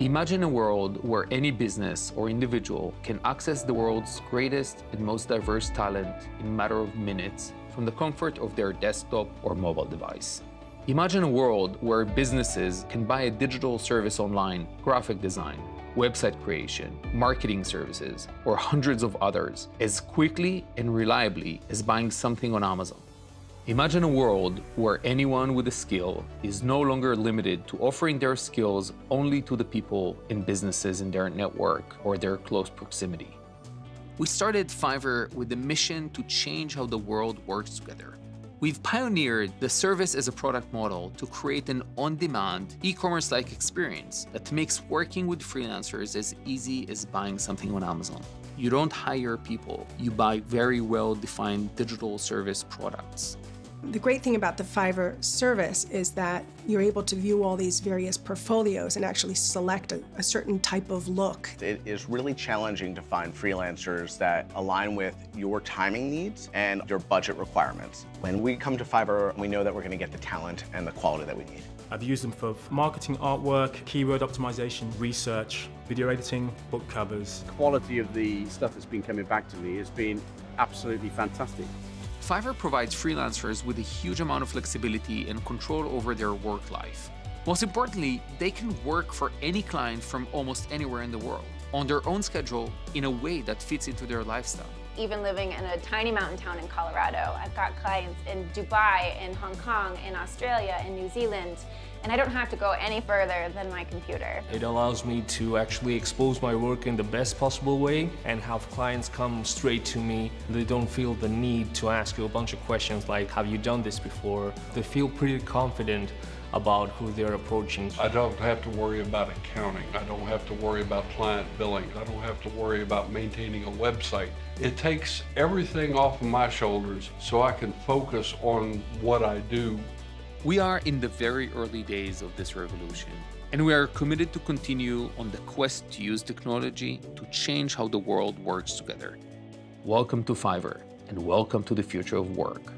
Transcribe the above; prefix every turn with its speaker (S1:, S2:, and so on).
S1: Imagine a world where any business or individual can access the world's greatest and most diverse talent in a matter of minutes from the comfort of their desktop or mobile device. Imagine a world where businesses can buy a digital service online, graphic design, website creation, marketing services, or hundreds of others as quickly and reliably as buying something on Amazon. Imagine a world where anyone with a skill is no longer limited to offering their skills only to the people and businesses in their network or their close proximity. We started Fiverr with the mission to change how the world works together. We've pioneered the service as a product model to create an on demand, e commerce like experience that makes working with freelancers as easy as buying something on Amazon. You don't hire people, you buy very well defined digital service products.
S2: The great thing about the Fiverr service is that you're able to view all these various portfolios and actually select a, a, certain type of look.
S3: It is really challenging to find freelancers that align with your timing needs and your budget requirements. When we come to Fiverr, we know that we're going to get the talent and the quality that we need.
S4: I've used them for marketing artwork, keyword optimization, research, video editing, book covers.
S5: The quality of the stuff that's been coming back to me has been absolutely fantastic.
S1: Fiverr provides freelancers with a huge amount of flexibility and control over their work life. Most importantly, they can work for any client from almost anywhere in the world, on their own schedule, in a way that fits into their lifestyle.
S6: Even living in a tiny mountain town in Colorado, I've got clients in Dubai, in Hong Kong, in Australia, in New Zealand, and I don't have to go any further than my computer.
S7: It allows me to actually expose my work in the best possible way and have clients come straight to me. They don't feel the need to ask you a bunch of questions like, have you done this before? They feel pretty confident about who they're approaching.
S8: I don't have to worry about accounting. I don't have to worry about client billing. I don't have to worry about maintaining a website. It takes everything off of my shoulders so I can focus on what I do
S1: we are in the very early days of this revolution, and we are committed to continue on the quest to use technology to change how the world works together. Welcome to Fiverr, and welcome to the future of work.